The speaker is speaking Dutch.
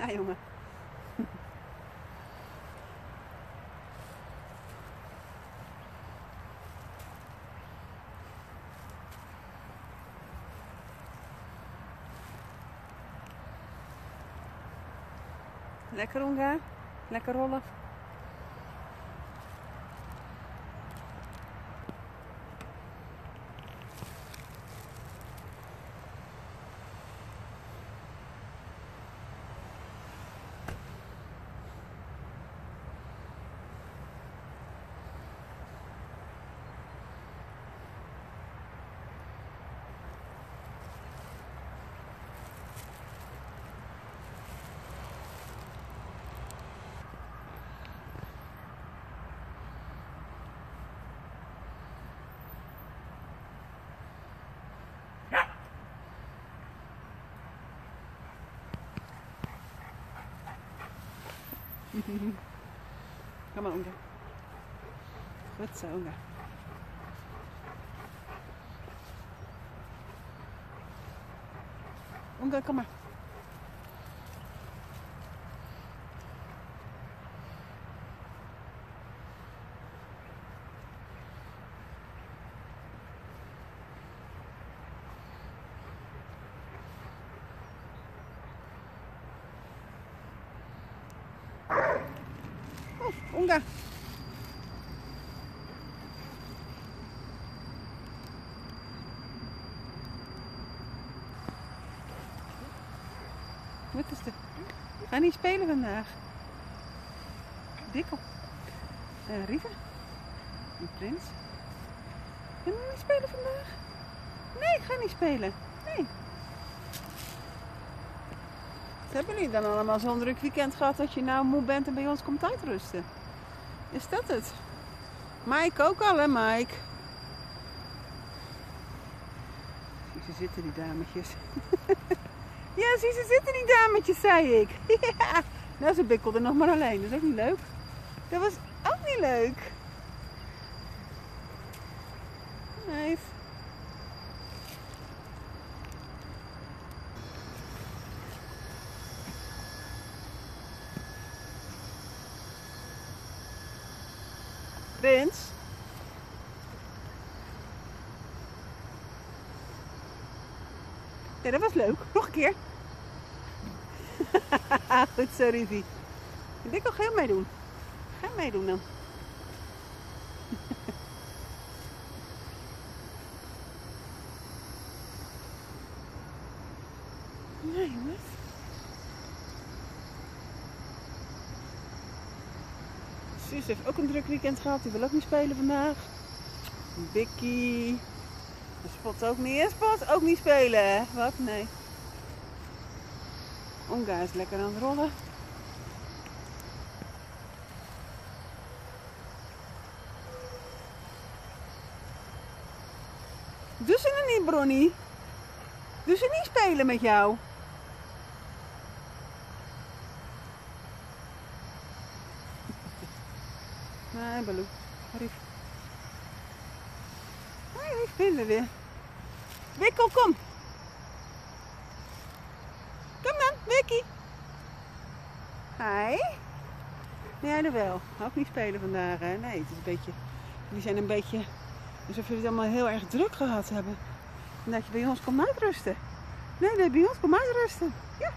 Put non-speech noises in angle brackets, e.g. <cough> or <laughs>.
Ja, jongen. Lekker Onga. Lekker rollen. <laughs> Kom maar, Onga. Goed zo, Onga. Onga, kom maar. Onga. Wat is het? Ga niet spelen vandaag. Dikkel. Uh, Riva. En Prins. Gaan we niet spelen vandaag? Nee, ik ga niet spelen. Nee. Wat hebben jullie dan allemaal zo'n druk weekend gehad dat je nou moe bent en bij ons komt uitrusten? Is dat het? Mike ook al, hè Mike? Zie, ze zitten die dametjes. <laughs> ja, zie, ze zitten die dametjes, zei ik. <laughs> ja. Nou, ze bikkelden nog maar alleen. Dat is ook niet leuk. Dat was ook niet leuk. Nee. Prins? Dat was leuk. Nog een keer. <laughs> Goed zo, Rivi. Ik wil ga meedoen. Ga meedoen dan. <laughs> nee, jongens. Sus heeft ook een druk weekend gehad. Die wil ook niet spelen vandaag. Vicky. Spot ook niet. Spot ook niet spelen. Wat? Nee. Onga is lekker aan het rollen. Doe ze er niet, Bronnie? Doe ze niet spelen met jou? Nee, Baloo. Rief. Nee, Rief vinden weer. Wikkel, kom. Kom dan, Wikkie. Hi. Ja, er wel. Ook niet spelen vandaag, hè? Nee, het is een beetje... Die zijn een beetje... Alsof jullie het allemaal heel erg druk gehad hebben. En dat je bij ons komt uitrusten. Nee, nee, bij ons komt uitrusten. Ja.